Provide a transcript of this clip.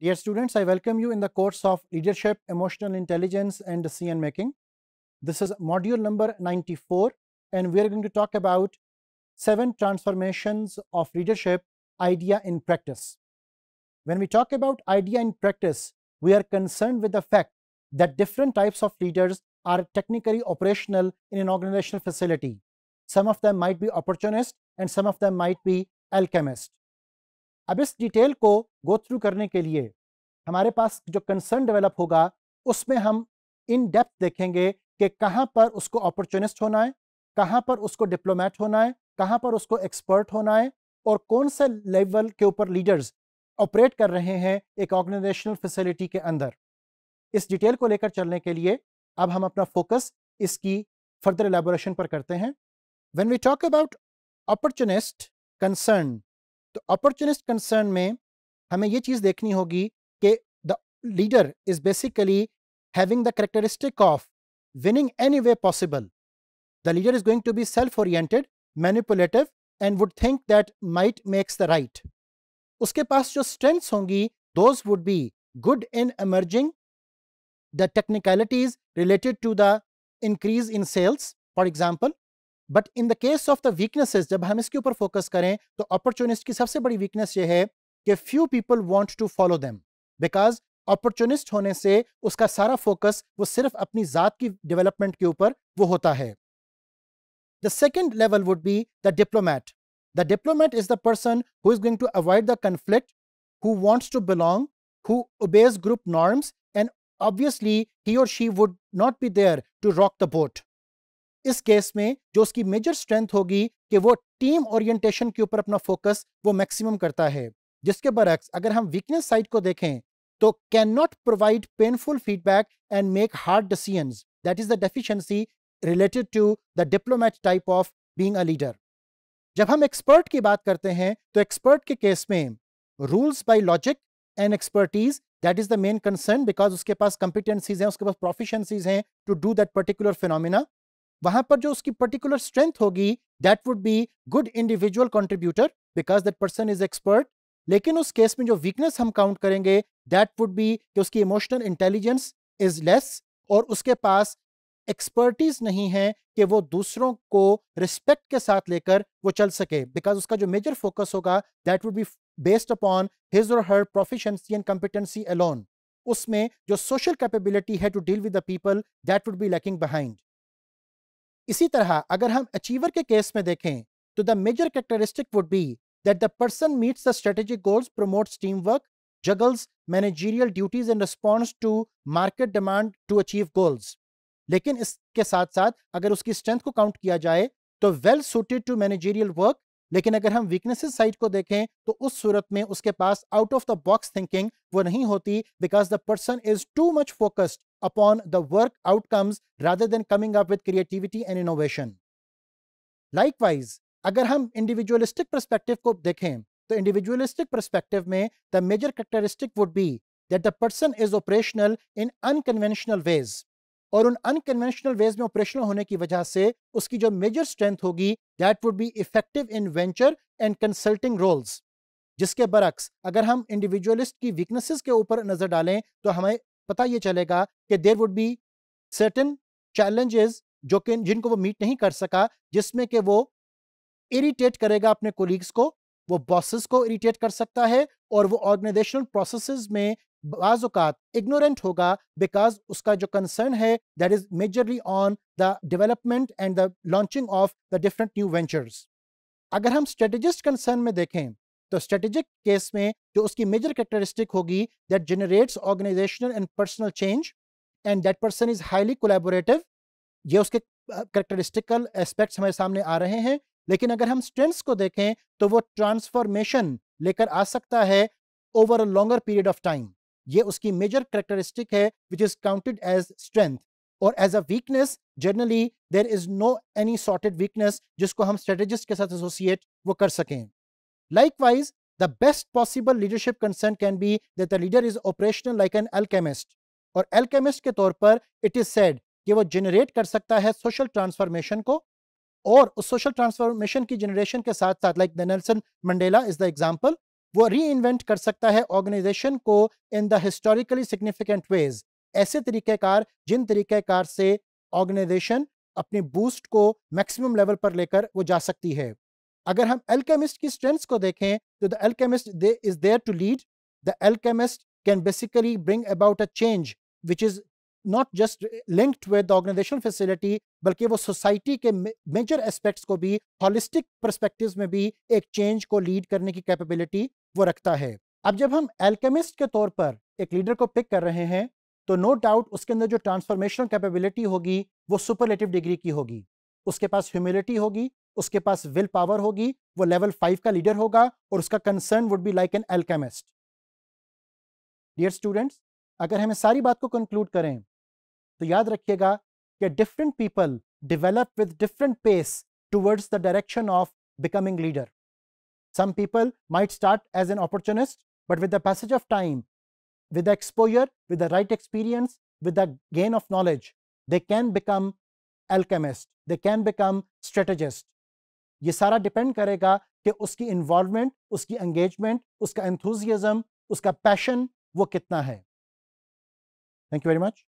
Dear students, I welcome you in the course of Leadership, Emotional Intelligence and Decision Making. This is module number 94 and we are going to talk about seven transformations of leadership idea in practice. When we talk about idea in practice, we are concerned with the fact that different types of leaders are technically operational in an organizational facility. Some of them might be opportunist and some of them might be alchemist. अब इस detail को go through करने के लिए हमारे पास जो concern develop होगा, उसमें हम इन डेप्थ देखेंगे कि कहाँ पर उसको अपॉर्चुनिस्ट होना है, कहाँ पर उसको डिप्लोमेट होना है, कहाँ पर उसको एक्सपर्ट होना है और कौन से लेवल के ऊपर लीडर्स ऑपरेट कर रहे हैं एक ऑर्गेनाइजेशनल फैसिलिटी के अंदर। इस डिटेल को लेकर चलने के लिए अब हम अपना फोकस इसकी फर्दर एलेबोरेशन पर करते हैं। When we talk about opportunist concern तो अपॉर्चुनिस्ट कंसर्न में हमें ये चीज़ देखनी होगी कि the leader is basically having the characteristic of winning any way possible the leader is going to be self oriented manipulative and would think that might makes the right उसके पास जो स्ट्रेंथ्स होंगी those would be good in emerging the technicalities related to the increase in sales for example but in the case of the weaknesses जब हम इसके ऊपर focus करें तो अपॉर्चुनिस्ट की सबसे बड़ी वीकनेस ये है कि few people want to follow them because opportunist होने से उसका सारा फोकस वो सिर्फ़ अपनी जात की डेवलपमेंट के ऊपर वो होता है। The second level would be the diplomat the diplomat is the person who is going to avoid the conflict, who wants to belong, who obeys group norms, and obviously he or she would not be there to rock the boat. इस case में जो उसकी major strength होगी कि वो team orientation के ऊपर अपना फोकस वो मैक्सिमम करता है। जिसके बरक्स अगर हम वीकनेस साइड को देखें तो can not provide painful feedback and make hard decisions that is the deficiency related to the diplomat type of being a leader जब हम एक्सपर्ट की बात करते हैं तो एक्सपर्ट के केस में rules by logic and expertise that is the main concern because उसके पास कंपिटेंसीज हैं, उसके पास प्रोफिशंसीज हैं to do that particular phenomena वहाँ पर जो उसकी पर्टिकुलर स्ट्रेंथ होगी that would be good individual contributor because that person is expert लेकिन उस केस में जो वीकनेस हम काउंट करेंगे दैट वुड बी कि उसकी इमोशनल इंटेलिजेंस इज़ लेस और उसके पास एक्सपर्टीज नहीं है कि वो दूसरों को रिस्पेक्ट के साथ लेकर वो चल सके। बिकॉज़ उसका जो मेजर फोकस होगा that would be based upon his और her proficiency and competency alone उसमें जो सोशल कैपेबिलिटी है to deal with the people that would be lacking behind इसी तरह, अगर हम अचीवर के केस में देखें तो the major characteristic would be that the person meets the strategic goals promotes team work juggles managerial duties in response to market demand to achieve goals. लेकिन इसके साथ साथ अगर उसकी स्ट्रेंथ को काउंट किया जाए तो well suited to managerial work लेकिन अगर हम वीकनेसेस साइड को देखें तो उस सूरत में उसके पास out of the box thinking वो नहीं होती because the person is too much focused upon the work outcomes rather than coming up with creativity and innovation. Likewise, अगर हम इंडिविजुअलिस्टिक परस्पेक्टिव को देखें तो इंडिविजुअलिस्टिक परस्पेक्टिव में the major characteristic would be that the person is operational in unconventional ways और उन unconventional veg में operational होने की वजह से उसकी जो मेजर स्ट्रेंथ होगी that would be effective in venture and consulting roles जिसके बरक्स अगर हम इंडिविजुअलिस्ट की वीकनेसेस के ऊपर नज़र डालें तो हमें पता ये चलेगा कि there would be certain challenges जो कि जिनको वो मीट नहीं कर सका, जिसमें कि वो इरिटेट करेगा अपने कोलीग्स को, वो बॉसेस को इरिटेट कर सकता है और वो ऑर्गेनाइजेशनल प्रोसेसेस में बाज़ात इग्नोरेंट होगा बिकॉज़ उसका जो कंसर्न है that is majorly on the development and the launching of the different new ventures अगर हम स्ट्रेटेजिस्ट कंसर्न में देखें तो स्ट्रेटेजिक केस में जो उसकी मेजर कैरेक्टरिस्टिक होगी that generates organizational and personal change and that person is highly collaborative ये उसके करेक्टरिस्टिकल एस्पेक्ट्स हमारे सामने आ रहे हैं। लेकिन अगर हम स्ट्रेंथ्स को देखें तो वो ट्रांसफॉर्मेशन लेकर आ सकता है over a longer period of time ये उसकी मेजर करेक्टरिस्टिक है which is counted as strength और as a weakness generally there is no any sorted weakness जिसको हम स्ट्रेटेजिस्ट के साथ एसोसिएट वो कर सकें। Likewise, the best possible leadership concern can be that the leader is operational like an alchemist. और alchemist के तौर पर it is said कि वो generate कर सकता है social transformation को और उस social transformation की generation के साथ साथ like the Nelson Mandela is the example वो इन्वेंट कर सकता है ऑर्गेनाइजेशन को in the historically significant ways ऐसे तरीक़ेकार जिन तरीक़ेकार से ऑर्गेनाइजेशन अपनी बूस्ट को मैक्सिमम लेवल पर लेकर वो जा सकती है अगर हम एल्केमिस्ट की स्ट्रेंथ्स को देखें तो the alchemist they is there to lead the alchemist can basically bring about a change which is not just linked with organizational facility बल्कि वो सोसाइटी के मेजर एस्पेक्ट्स को भी हॉलिस्टिक परस्पेक्टिव्स में भी एक चेंज को लीड करने की कैपेबिलिटी वो रखता है। अब जब हम एल्केमिस्ट के तौर पर एक लीडर को पिक कर रहे हैं तो नो डाउट उसके अंदर जो ट्रांसफॉर्मेशनल कैपेबिलिटी होगी, वो सुपरलेटिव डिग्री की होगी। उसके पास ह्यूमिलिटी होगी उसके पास विल पावर होगी, वो लेवल फाइव का लीडर होगा और उसका concern would be like an alchemist dear students अगर हमें सारी बात को कंक्लूड करें तो याद रखिएगा कि different people develop with different pace towards the direction of becoming leader some people might start as an opportunist but with the passage of time with the exposure with the right experience with the gain of knowledge they can become alchemist they can become strategist ये सारा depend करेगा कि उसकी involvement उसकी engagement उसका enthusiasm उसका passion वो कितना है। Thank you very much